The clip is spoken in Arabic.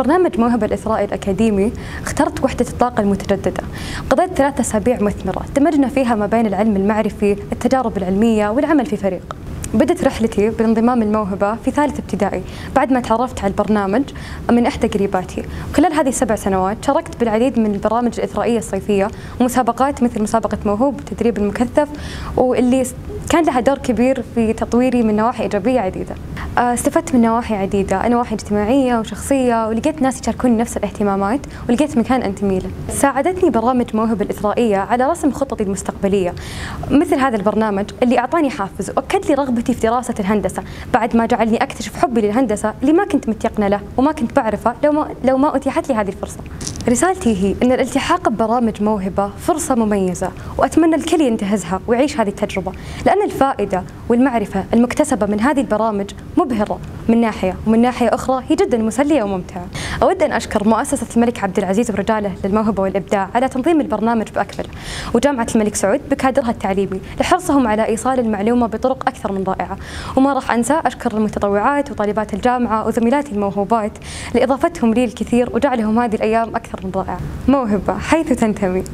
برنامج موهبة الإثراء الأكاديمي اخترت وحدة الطاقة المتجددة. قضيت ثلاثة أسابيع مثمرة دمجنا فيها ما بين العلم المعرفي التجارب العلمية والعمل في فريق. بدت رحلتي بانضمام الموهبة في ثالث ابتدائي بعد ما تعرفت على البرنامج من إحدى قريباتي. خلال هذه السبع سنوات شاركت بالعديد من البرامج الإثرائية الصيفية ومسابقات مثل مسابقة موهوب والتدريب المكثف واللي كان لها دور كبير في تطويري من نواحي إيجابية عديدة. استفدت من نواحي عديدة نواحي اجتماعية وشخصية ولقيت ناس يشاركوني نفس الاهتمامات ولقيت مكان أنتمي له ساعدتني برامج موهبة الإثرائية على رسم خططي المستقبلية. مثل هذا البرنامج اللي أعطاني حافز وأكد لي رغبتي في دراسة الهندسة. بعد ما جعلني أكتشف حبي للهندسة اللي ما كنت متيقنة له وما كنت بعرفه لو ما, لو ما أتيحت لي هذه الفرصة. رسالتي هي أن الالتحاق ببرامج موهبة فرصة مميزة وأتمنى الكل ينتهزها ويعيش هذه التجربة لأن الفائدة والمعرفة المكتسبة من هذه البرامج مبهرة. من ناحية ومن ناحية أخرى هي جدا مسلية وممتعة. أود أن أشكر مؤسسة الملك عبد العزيز ورجاله للموهبة والإبداع على تنظيم البرنامج بأكمله وجامعة الملك سعود بكادرها التعليمي لحرصهم على إيصال المعلومة بطرق أكثر من رائعة. وما راح أنسى أشكر المتطوعات وطالبات الجامعة وزميلاتي الموهوبات لإضافتهم لي الكثير وجعلهم هذه الأيام أكثر من رائعة. موهبة حيث تنتمي.